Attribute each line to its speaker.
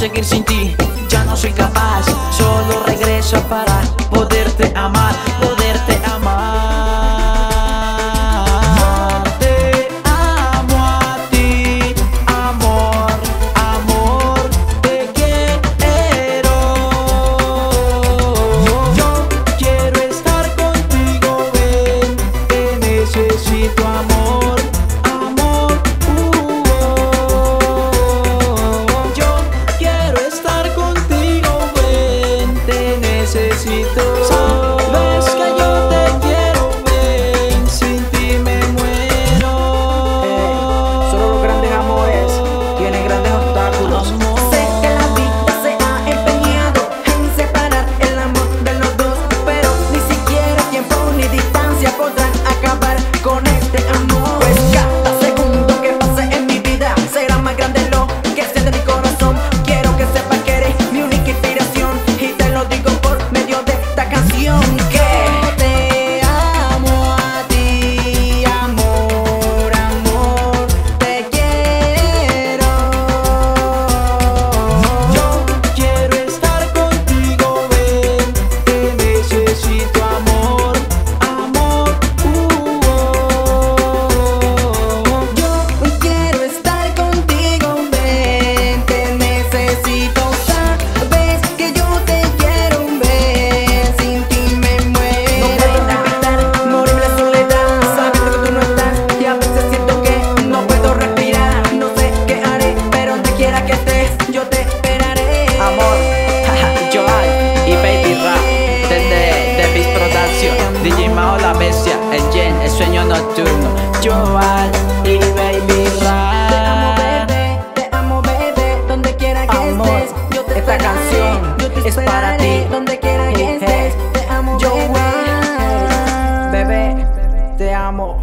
Speaker 1: seguir sin ti,
Speaker 2: ya no
Speaker 3: soy capaz, solo regreso para poderte amar. necesito. la bestia, el gen, el sueño nocturno. Joal y Baby Ra.
Speaker 2: Te amo, bebé, te amo, bebé, donde quiera que estés.
Speaker 3: Esta canción es para ti,
Speaker 2: donde quiera que estés. Te amo, Joel,
Speaker 3: bebé, te amo.